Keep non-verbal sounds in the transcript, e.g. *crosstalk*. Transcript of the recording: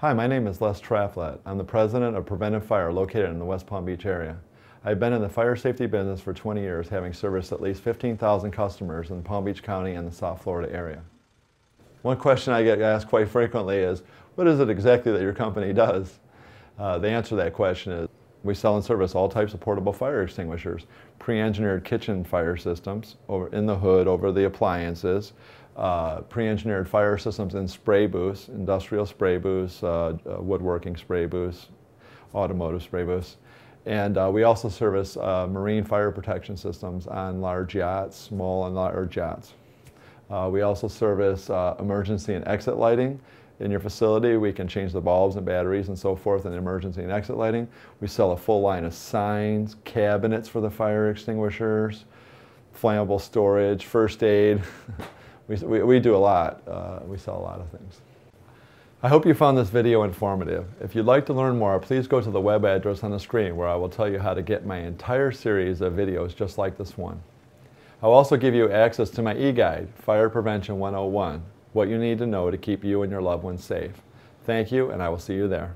Hi, my name is Les Traflet. I'm the president of Preventive Fire located in the West Palm Beach area. I've been in the fire safety business for 20 years, having serviced at least 15,000 customers in Palm Beach County and the South Florida area. One question I get asked quite frequently is, what is it exactly that your company does? Uh, the answer to that question is, we sell and service all types of portable fire extinguishers, pre-engineered kitchen fire systems over in the hood over the appliances, uh, pre-engineered fire systems in spray booths, industrial spray booths, uh, uh woodworking spray booths, automotive spray booths. And uh, we also service uh, marine fire protection systems on large yachts, small and large yachts. We also service emergency and exit lighting, in your facility. We can change the bulbs and batteries and so forth in emergency and exit lighting. We sell a full line of signs, cabinets for the fire extinguishers, flammable storage, first aid. *laughs* we, we, do a lot. Uh, we sell a lot of things. I hope you found this video informative. If you'd like to learn more, please go to the web address on the screen where I will tell you how to get my entire series of videos just like this one. I'll also give you access to my e-guide, Fire Prevention 101, what you need to know to keep you and your loved ones safe. Thank you, and I will see you there.